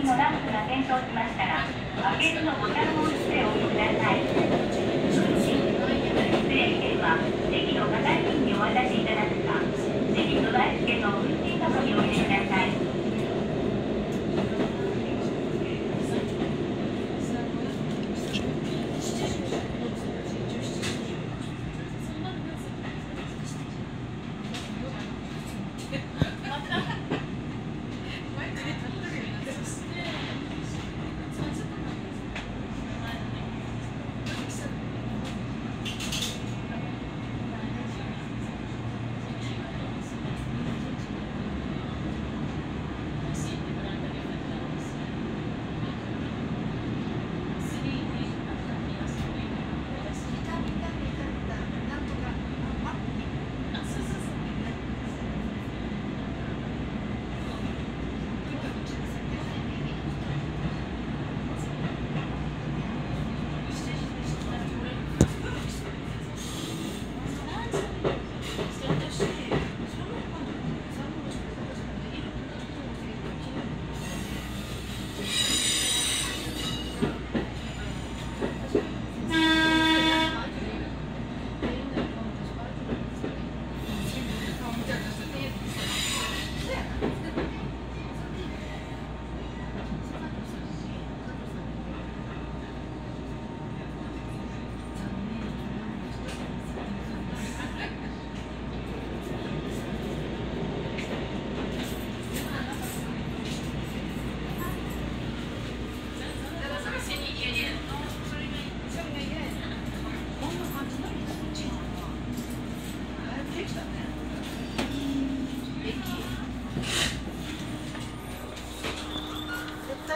員のランプが点灯しましたら開けるのボタンを押しておいてください。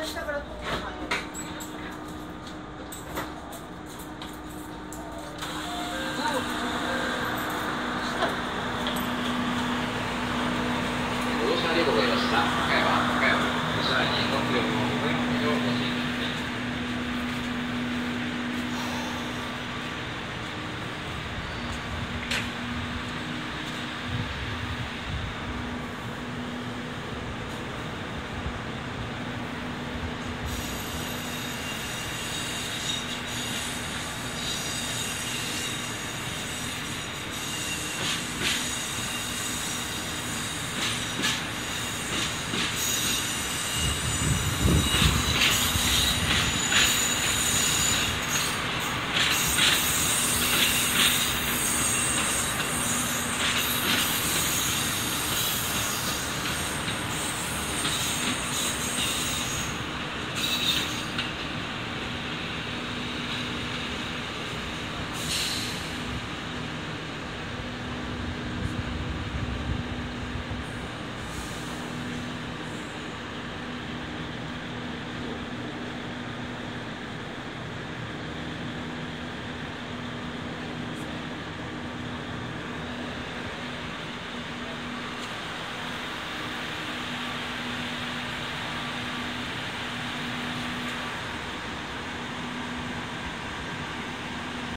下から取ってもらって。